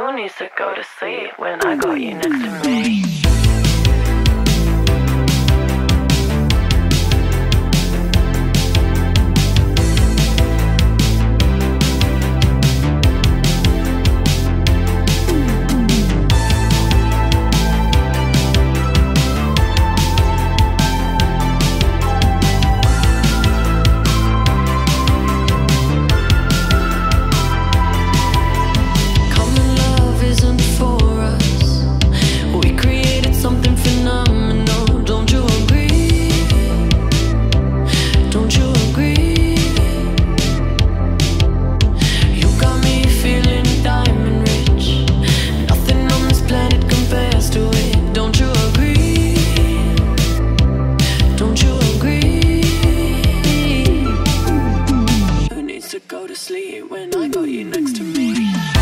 Who needs to go to sleep when I got you next to me? to go to sleep when I got you next to me.